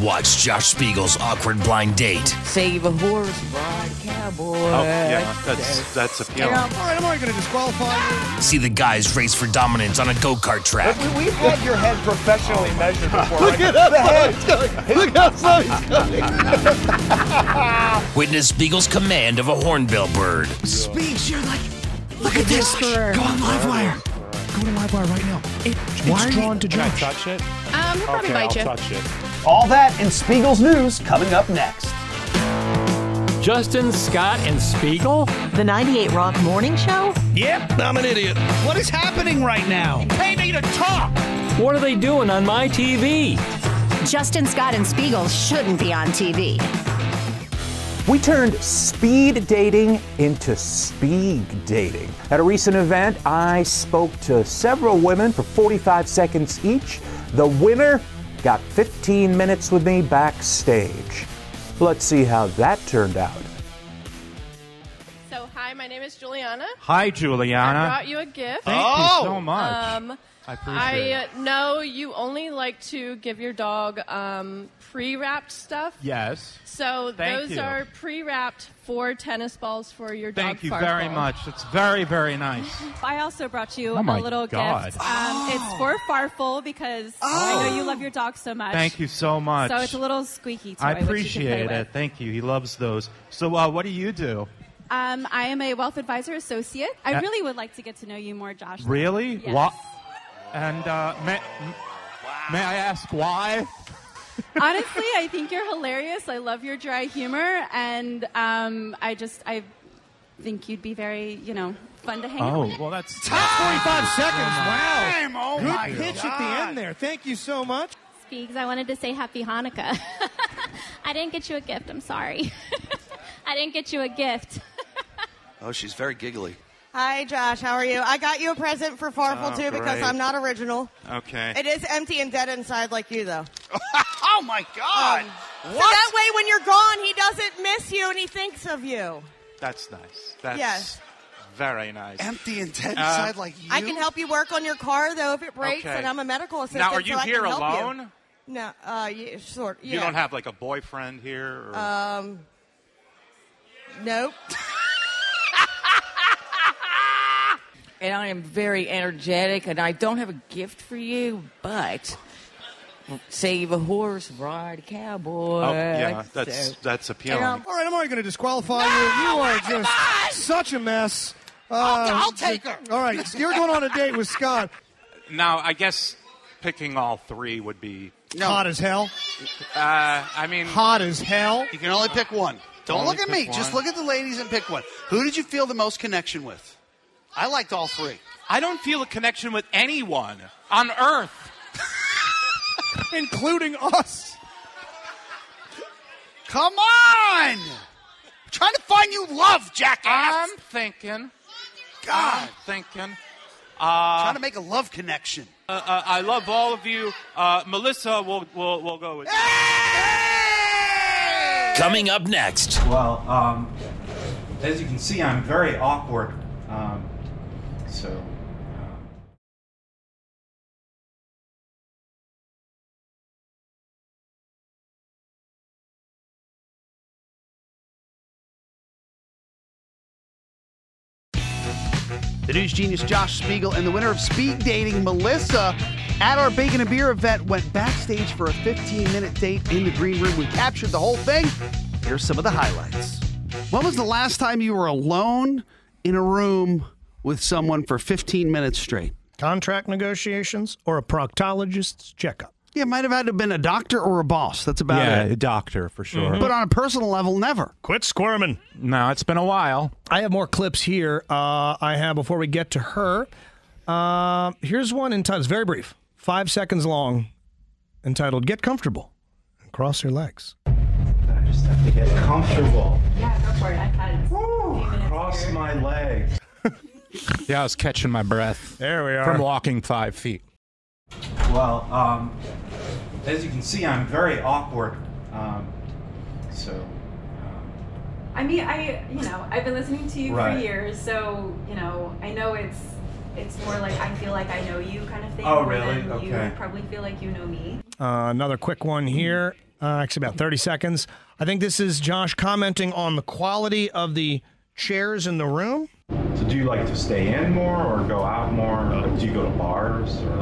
Watch Josh Spiegel's awkward blind date. Save a horse, ride a cowboy. Oh, yeah, that's that's appealing. All right, I'm only going to disqualify you. See the guys race for dominance on a go kart track. We've had your head professionally measured before. Look at the head. Look how slow he's going. Witness Spiegel's command of a hornbill bird. Speaks, you're like, look at this. Go on Livewire. Go to Livewire right now. It, it's are you- drawn to Can I Josh. touch it? Um, he'll probably okay, I'll bite you. touch it. All that and Spiegel's news coming up next. Justin, Scott, and Spiegel? The 98 Rock Morning Show? Yep, I'm an idiot. What is happening right now? Pay me to talk. What are they doing on my TV? Justin Scott and Spiegel shouldn't be on TV. We turned speed dating into speed dating. At a recent event, I spoke to several women for 45 seconds each. The winner got 15 minutes with me backstage. Let's see how that turned out. So, hi, my name is Juliana. Hi, Juliana. I Juliana. brought you a gift. Thank Oh! you so much. Um, I appreciate I it. know you only like to give your dog um, pre-wrapped stuff. Yes. So Thank those you. are pre-wrapped four tennis balls for your dog. Thank you Farfel. very much. It's very, very nice. I also brought you Oh my a little God. gift. Um, It's for Farfel because I know you love your dog so much. Thank you so much. So it's a little squeaky toy. I which you can play appreciate it. with. Thank you. He loves those. So, uh, what do you do? Um, I am a wealth advisor associate. I Uh, really would like to get to know you more, Josh. Really? Yes. What? And uh, may, may I ask why? Honestly, I think you're hilarious. I love your dry humor, and um, I just I think you'd be very you know fun to hang out Oh, with. well, that's. Top 45 seconds. Wow. Oh Good my pitch at the end there. Thank you so much. Speaks, I wanted to say happy Hanukkah. I didn't get you a gift. I'm sorry. I didn't get you a gift. Oh, she's very giggly. Hi, Josh. How are you? I got you a present for Farfel Oh, too because great. I'm not original. Okay. It is empty and dead inside like you, though. Oh my God! Um, So that way, when you're gone, he doesn't miss you and he thinks of you. That's nice. That's Yes. very nice. Empty and dead Uh, inside like you. I can help you work on your car though if it breaks, Okay. and I'm a medical assistant. Now, are you so here can help you. alone? No, uh, yeah, sort. Yeah. You don't have like a boyfriend here? Or... Um. Nope. And I am very energetic, and I don't have a gift for you, but save a horse, ride a cowboy. oh, yeah. That's So- that's appealing. All right, I'm already going to disqualify you. You are just such a mess. Uh, I'll take her. All right, you're going on a date with Scott. Now, I guess picking all three would be. No. Hot as hell. Uh, I mean, Hot as hell. You can only pick one. Don't Only look at pick me. Just look at the ladies and pick one. Who did you feel the most connection with? I liked all three. I don't feel a connection with anyone on Earth. Including us. Come on! trying to find you love, jackass. I'm thinking. God. I'm thinking. trying to make a love connection. Uh, uh, I love all of you. Uh, Melissa, we'll, we'll, we'll go with. Coming up next. Well, um, as you can see, I'm very awkward. Um, so. The news genius Josh Spiegel and the winner of Speed Dating, Melissa, at our Bacon and Beer event, went backstage for a 15 minute date in the green room. We captured the whole thing. Here's some of the highlights. When was the last time you were alone in a room with someone for 15 minutes straight? Contract negotiations or a proctologist's checkup. Yeah, it might have had to have been a doctor or a boss. That's about yeah, it. a doctor for sure. But on a personal level, never. Quit squirming. No, it's been a while. I have more clips here. Uh, I have before we get to her. Uh, here's one entitled, it's very brief, five seconds long, entitled "Get Comfortable and Cross Your Legs." I just have to get comfortable. Yeah, go for it. I've had a Cross here. my legs. yeah, I was catching my breath There we are. from walking five feet. Well, um, as you can see, I'm very awkward. Um, so. um, I mean, I you know I've been listening to you Right. for years, so you know I know it's it's more like I feel like I know you kind of thing. Oh, really? Okay. You probably feel like you know me. Uh, another quick one here. Uh, actually, about 30 seconds. I think this is Josh commenting on the quality of the chairs in the room. So do you like to stay in more or go out more? Or do you go to bars? Or?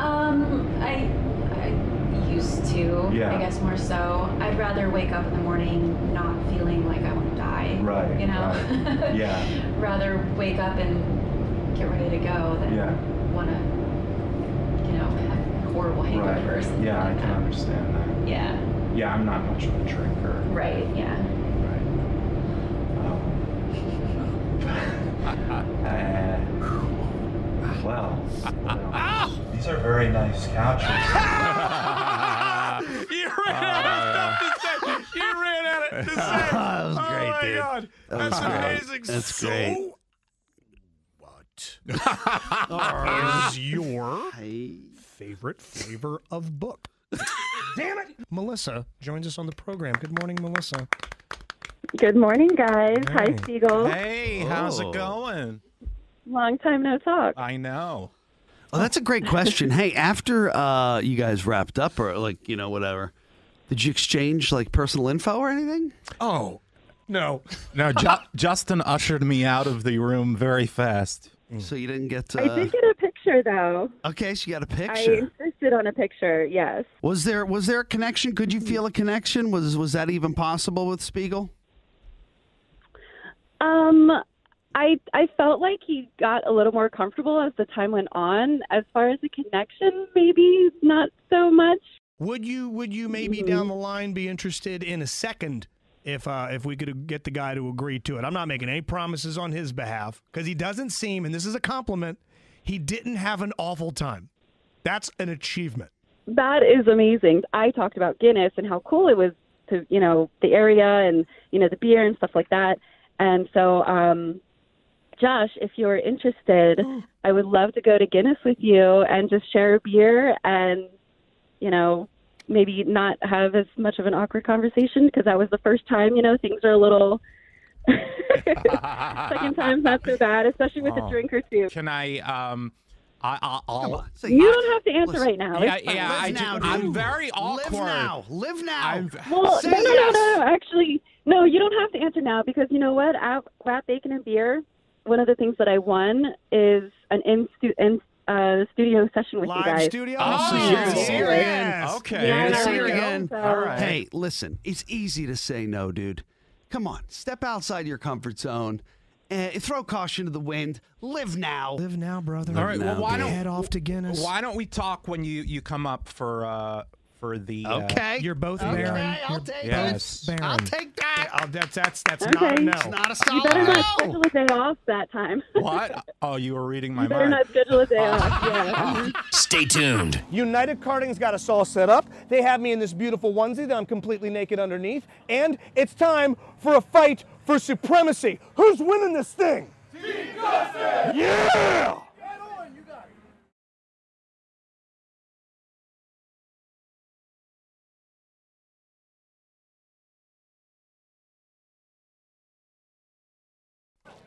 Um, I, I used to. Yeah. I guess more so. I'd rather wake up in the morning not feeling like I want to die. Right, You know. right. Yeah. rather wake up and get ready to go than Yeah. want to, you know, have horrible hangovers. or something. Yeah, I like can that. understand that. Yeah. Yeah, I'm not much of a drinker. Right. Yeah. Uh, well, these are very nice couches. you ran out of stuff to say. You ran out of to say. that was oh great, my dude. God. That was That's great. amazing. That's so, great. is your favorite flavor of book? Damn it! Melissa joins us on the program. Good morning, Melissa. Good morning, guys. Hey. Hi, Spiegel. Hey, how's Oh. it going? Long time no talk. I know. Oh, that's a great question. hey, after uh, you guys wrapped up, or like you know whatever, did you exchange like personal info or anything? Oh, no. No, Ju- Justin ushered me out of the room very fast. So you didn't get. Uh... I did get a picture, though. Okay, so you got a I picture. I insisted on a picture. Yes. Was there was there a connection? Could you feel a connection? Was was that even possible with Spiegel? Um, I I felt like he got a little more comfortable as the time went on. As far as the connection, maybe not so much. Would you would you maybe down the line be interested in a second if uh, if we could get the guy to agree to it? I'm not making any promises on his behalf because he doesn't seem, and this is a compliment, he didn't have an awful time. That's an achievement. That is amazing. I talked about Guinness and how cool it was to, you know, the area and, you know, the beer and stuff like that. And so, um, Josh, if you're interested, I would love to go to Guinness with you and just share a beer and, you know, maybe not have as much of an awkward conversation because that was the first time, you know, things are a little. Second time's not so bad, especially with Oh. a drink or two. Can I? Um, I, I, I'll. You don't have to answer right now. Yeah, yeah. I do, I'm very awkward. Live now. Live now. I'm, Well, no, no, no, yes. no, no. Actually, no. You don't have to answer now because you know what? At Rap Bacon and Beer, one of the things that I won is an in, stu- in uh, studio session with Live you guys. studio? Oh, so you're you're see her again. Okay. You're gonna Yeah, see her again. So- All right. Hey, listen, it's easy to say no, dude. Come on, step outside your comfort zone. Uh, throw caution to the wind. Live now. Live now, brother. All right. Well, now, why dude. don't Head off to Guinness. Why don't we talk when you you come up for uh for the? uh, Okay. You're both Okay, Baron. I'll You're take Yes. Baron. I'll take that. Yeah, I'll- that's that's that's Okay. not a no. It's not a You better not no. schedule a day off that time. What? Oh, you were reading my you better mind. not schedule a day off. Yeah. Stay tuned. United Karting's got us all set up. They have me in this beautiful onesie that I'm completely naked underneath. And it's time for a fight for supremacy. Who's winning this thing? Yeah!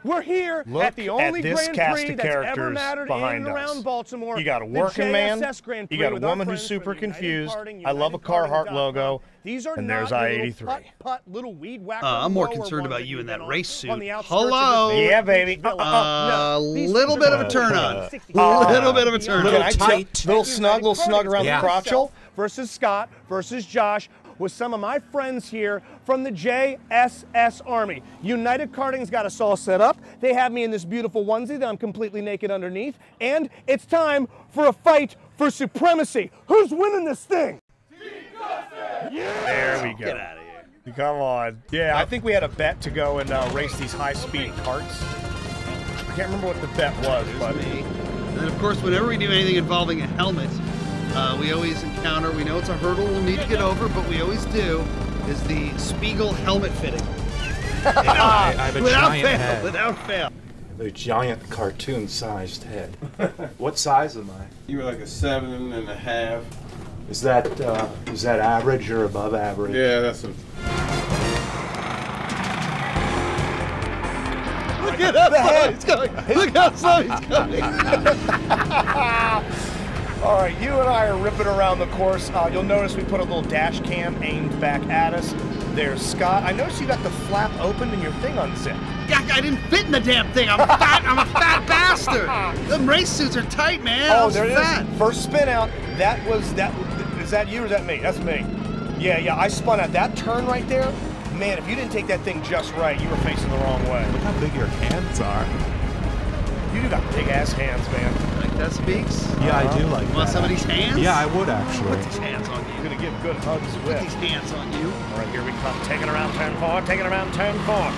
We're here Look at the only at this Grand cast Prix of that's ever characters mattered in behind and us. around Baltimore. You got a working man. JSS Grand You got a woman who's super from United confused. I love a Carhartt logo. These are And there's I-83. Putt, putt, little weed whacker Uh, I'm more concerned about you in that race suit. Hello? Yeah, baby. Beach Village. Uh, No, little bit of a turn on. 60 Little bit of a turn on. Little tight. Little snug, little snug around the crotchal. Versus Scott versus Josh with some of my friends here from the JSS Army. United Karting's got us all set up. They have me in this beautiful onesie that I'm completely naked underneath. And it's time for a fight for supremacy. Who's winning this thing? There we go. Get out of here. Come on. Yeah, I think we had a bet to go and uh, race these high-speed carts. I can't remember what the bet was, but And then, of course, whenever we do anything involving a helmet, uh, we always encounter, we know it's a hurdle we'll need to get over, but we always do, is the Spiegel helmet fitting. I have a without giant fail, head. without fail. A giant cartoon-sized head. what size am I? You were like a seven and a half. Is that uh, is that average or above average? Yeah, that's a. Look at how slow he's going. Look how slow he's going. All right, you and I are ripping around the course. Uh, you'll notice we put a little dash cam aimed back at us. There's Scott. I noticed you got the flap open and your thing unzipped. Yeah, I didn't fit in the damn thing. I'm fat. I'm a fat bastard. Them race suits are tight, man. Oh, there it fat. is. First spin out. That was that. Is that you or is that me? That's me. Yeah, yeah. I spun out that turn right there. Man, if you didn't take that thing just right, you were facing the wrong way. Look how big your hands are. You do got big ass hands, man. Like that speaks? Yeah, I do Uh-huh. like Want that. some of these hands? Yeah, I would actually. Put these hands on you. You're gonna give good hugs Put with. these hands on you. All right, here we come. Taking around turn four. Taking around turn four.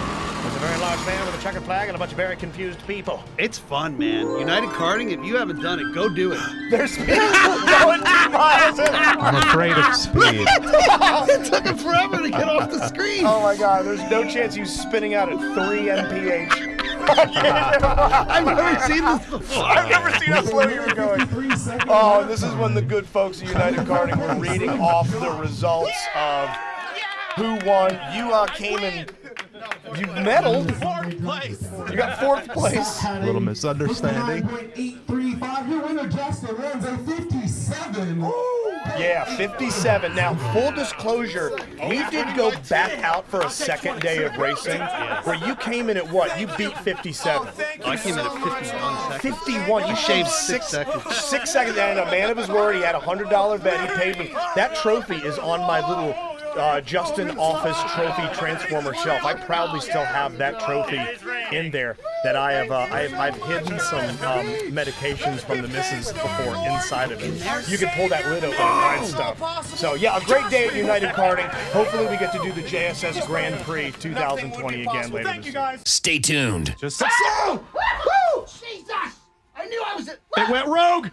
There's a very large man with a checkered flag and a bunch of very confused people. It's fun, man. United Karting, if you haven't done it, go do it. There's people going two miles an hour. I'm afraid of speed. it took him forever to get off the screen. Oh my god, there's no chance you spinning out at 3 mph. I've never seen this before. I've never seen how slow you were going. Oh, this is when the good folks at United Karting were reading off the results of who won. You uh, came in. You medaled. Fourth place. You got fourth place. A little misunderstanding. 835. Your winner, Justin, runs a 57. Yeah, 57. Now, full disclosure, you did go back out for a second day of racing, where you came in at what? You beat 57. I came in at 51 seconds. 51. You shaved six seconds. Six seconds. And a man of his word. He had a hundred dollar bet. He paid me. That trophy is on my little uh, Justin Office trophy transformer shelf. I proudly still have that trophy in there. That I have. Uh, I've, I've hidden some um, medications from the missus before inside of it. You can pull that lid open and find stuff. So yeah, a great day at United Karting. Hopefully we get to do the JSS Grand Prix 2020 again later this year. Stay tuned. Just So, woohoo! Jesus! I knew I was. At, It went rogue.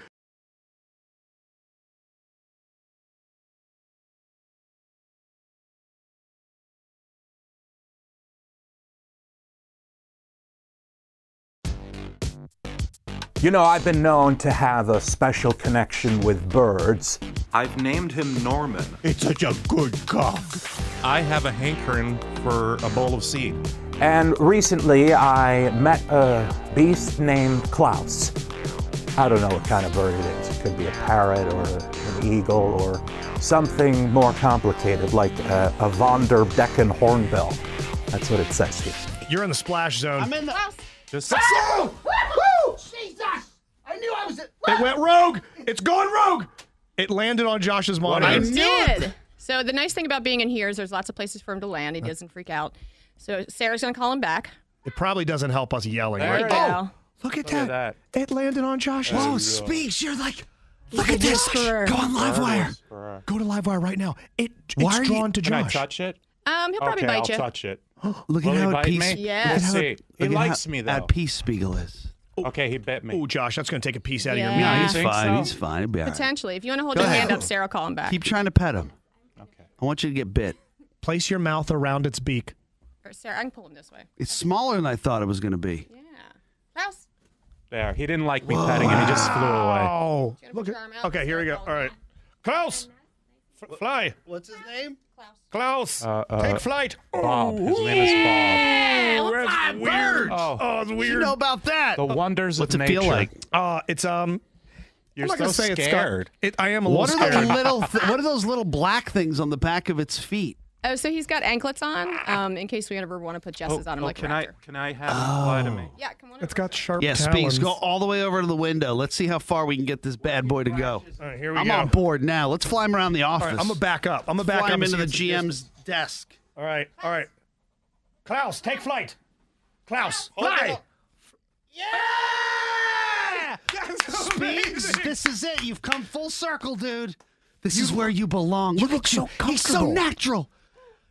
You know, I've been known to have a special connection with birds. I've named him Norman. It's such a good cock. I have a hankering for a bowl of seed. And recently I met a beast named Klaus. I don't know what kind of bird it is. It could be a parrot or an eagle or something more complicated like a, a von der Decken hornbill. That's what it says here. You're in the splash zone. I'm in the. Just So, woohoo! Jesus! I knew I was. At, It went rogue. It's going rogue. It landed on Josh's monitor. I I knew did. So the nice thing about being in here is there's lots of places for him to land. He doesn't freak out. So Sarah's gonna call him back. It probably doesn't help us yelling. There right? we go. Look at Look at that. that. It landed on Josh's. Whoa, speaks. You're like. Look He's at this. whisperer. Go on Livewire. Go to Livewire right now. It, Why it's are you- drawn to Can I touch it? Um, he'll probably okay, bite I'll you. touch it. Look Will at he how at bite peace. me? Yes. Let's Look at how- see. He look at likes how me though. At peace, Spiegel is. Okay, he bit me. Oh, Josh, that's going to take a piece out of your meat. No, he's fine. so? He's fine. He'll be all right. Potentially. If you want to hold Go your ahead. hand up, Sarah, call him back. Keep trying to pet him. Okay. I want you to get bit. Place your mouth around its beak. Or Sarah, I can pull him this way. It's smaller than I thought it was going to be. Yeah. Klaus. There. He didn't like me petting him. He just flew away. Oh, look at. your Okay, here we go. All right, Klaus, F- fly, What's his name? Klaus, Uh, uh, take flight. Bob. His name is Bob. that's weird. Bob. Oh, it's You know about that? Oh, the wonders What's of it nature. feel like? Uh, it's um. You're I'm not so gonna say it's scared. Scott. It, I am a What little are scared. the little? Th- what are those little black things on the back of its feet? Oh, so he's got anklets on, um, in case we ever want to put jesses on him oh, like can I can I have him fly to me? Yeah, come on. It's got sharp Yeah, talons. Speaks. Go all the way over to the window. Let's see how far we can get this bad boy to go. All right, here we I'm go. on board now. Let's fly him around the office. right, I'm gonna back up. I'm gonna back fly up him into the if- GM's desk. All right, all right. Klaus, take flight. Klaus, fly. Yeah! Speaks. This is it. You've come full circle, dude. This is where you belong. You look, at you. He's so natural.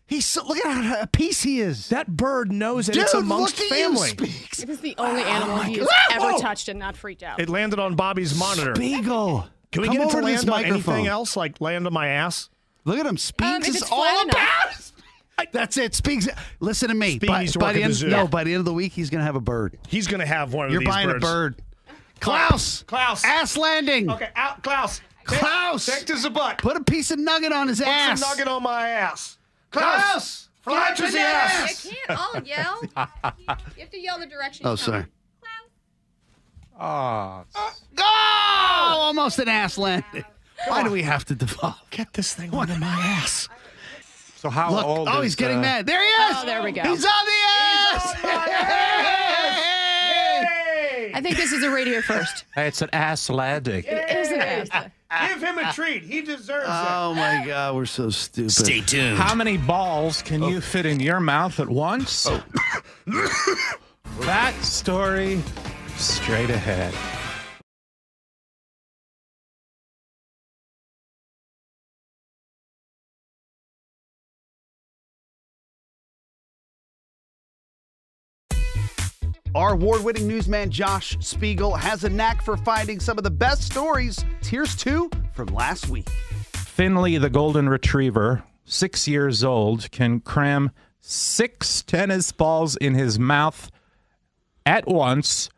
He's so look at how at peace he is. That bird knows that Dude, it's amongst look at you, family. Speaks. It is the only animal he has God. ever Whoa. touched and not freaked out. It landed on Bobby's monitor. Beagle. Can we Come get it to over to this land on microphone. anything else, like land on my ass? Look at him. Speaks Um, is all flat about. Enough. That's it. Speaks. Listen to me. Speed by, needs to by work the at the end, zoo. no, by the end of the week, he's gonna have a bird. He's gonna have one of You're these buying birds. a bird. Klaus. Klaus. Ass landing. Okay, out, Klaus. Klaus. Take this a butt. Put a piece of nugget on his Put ass. some nugget on my ass. Klaus. Fly to the ass. I can't all yell. you have to yell the direction. Oh, sorry. Oh. Oh, almost an ass landing. Why do we have to devolve? Get this thing onto my ass. So how Look, old? oh, is, he's getting uh, mad. There he is. Oh, there we go. He's on the ass. I think this is a radio first. Hey, it's an ass landing. It is an ass. Give him a treat. He deserves it. Oh my God, we're so stupid. Stay tuned. How many balls can you fit in your mouth at once? that story straight ahead. Our award winning newsman Josh Spiegel has a knack for finding some of the best stories. Here's two from last week. Finley, the golden retriever, six years old, can cram six tennis balls in his mouth at once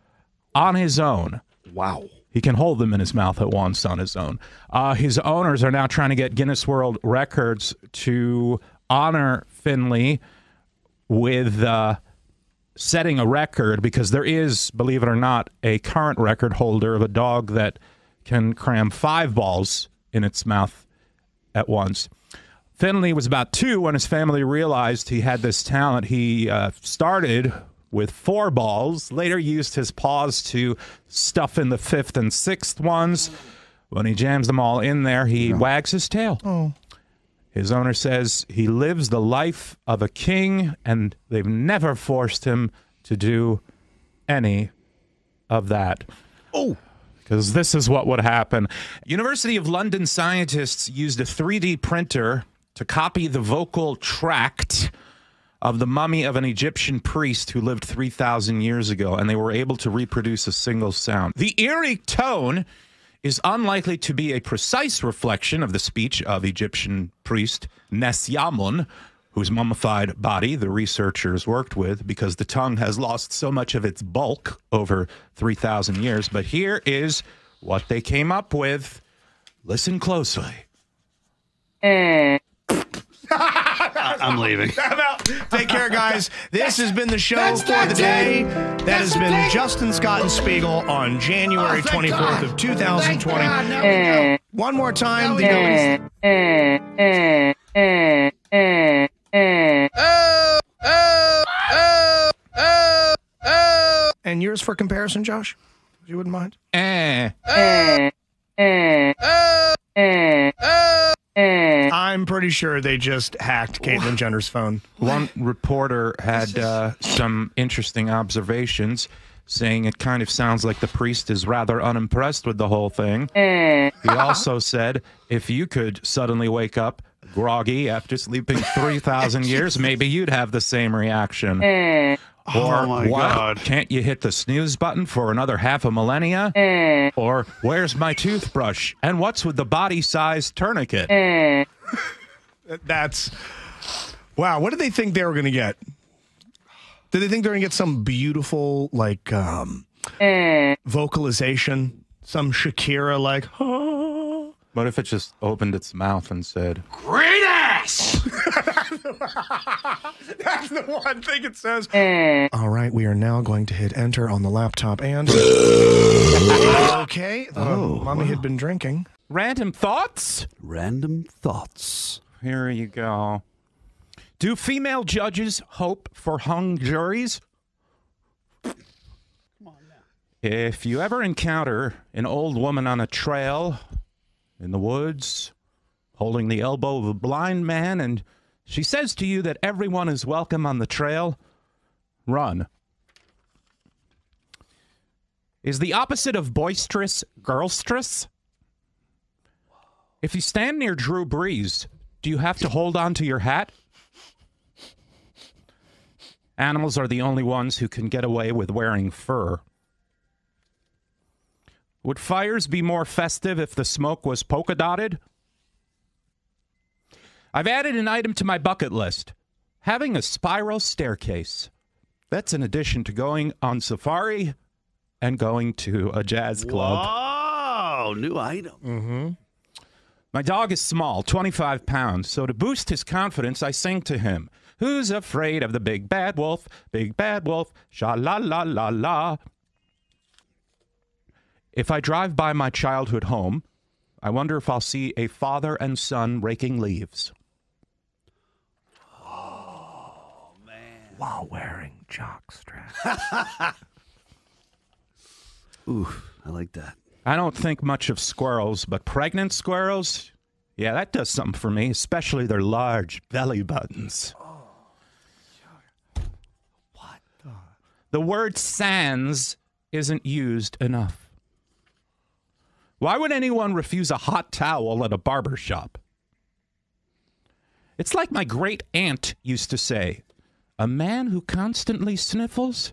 on his own. Wow. He can hold them in his mouth at once on his own. Uh, his owners are now trying to get Guinness World Records to honor Finley with uh, setting a record because there is, believe it or not, a current record holder of a dog that can cram five balls in its mouth at once. Finley was about two when his family realized he had this talent. He uh, started with four balls, later used his paws to stuff in the fifth and sixth ones. When he jams them all in there, he wags his tail. Oh. His owner says he lives the life of a king, and they've never forced him to do any of that. Oh. Because this is what would happen. University of London scientists used a 3D printer to copy the vocal tract of the mummy of an Egyptian priest who lived 3,000 years ago, and they were able to reproduce a single sound. The eerie tone is unlikely to be a precise reflection of the speech of Egyptian priest Nesyamun, whose mummified body the researchers worked with because the tongue has lost so much of its bulk over 3,000 years. But here is what they came up with. Listen closely. Eh. I'm leaving. I'm out. Take care, guys. This has been the show That's for the the day. day. That That's has been day. Justin Scott and Spiegel on January Oh, 24th God. of 2020. Thank God. Now we go. One more time. Now And yours for comparison, Josh? If you wouldn't mind. Eh. I'm pretty sure they just hacked Caitlyn Jenner's phone. One reporter had uh, some interesting observations, saying it kind of sounds like the priest is rather unimpressed with the whole thing. Eh. He also said if you could suddenly wake up groggy after sleeping 3,000 years, maybe you'd have the same reaction. Eh. Or Oh, my what? God. Can't you hit the snooze button for another half a millennia? Eh. Or where's my toothbrush? And what's with the body size tourniquet? That's wow. What did they think they were going to get? Did they think they were going to get some beautiful like um, vocalization, some Shakira like? Oh. What if it just opened its mouth and said, Great ass. That's the one thing it says. All right, we are now going to hit enter on the laptop and. okay, the Oh, mommy had been drinking. Random thoughts? Random thoughts. Here you go. Do female judges hope for hung juries? Come on now. If you ever encounter an old woman on a trail in the woods holding the elbow of a blind man and she says to you that everyone is welcome on the trail, run. Is the opposite of boisterous girlstress? If you stand near Drew Brees, do you have to hold on to your hat? Animals are the only ones who can get away with wearing fur. Would fires be more festive if the smoke was polka dotted? I've added an item to my bucket list having a spiral staircase. That's in addition to going on safari and going to a jazz club. Oh, new item. Mm-hmm. My dog is small, 25 pounds, so to boost his confidence, I sing to him. Who's afraid of the big bad wolf? Big bad wolf, sha la la la la. If I drive by my childhood home, I wonder if I'll see a father and son raking leaves. Oh, While wearing jock straps. Ooh, I like that. I don't think much of squirrels, but pregnant squirrels, yeah, that does something for me, especially their large belly buttons. What The word sans isn't used enough. Why would anyone refuse a hot towel at a barber shop? It's like my great aunt used to say a man who constantly sniffles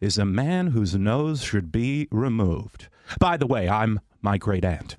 is a man whose nose should be removed. By the way, I'm my great aunt.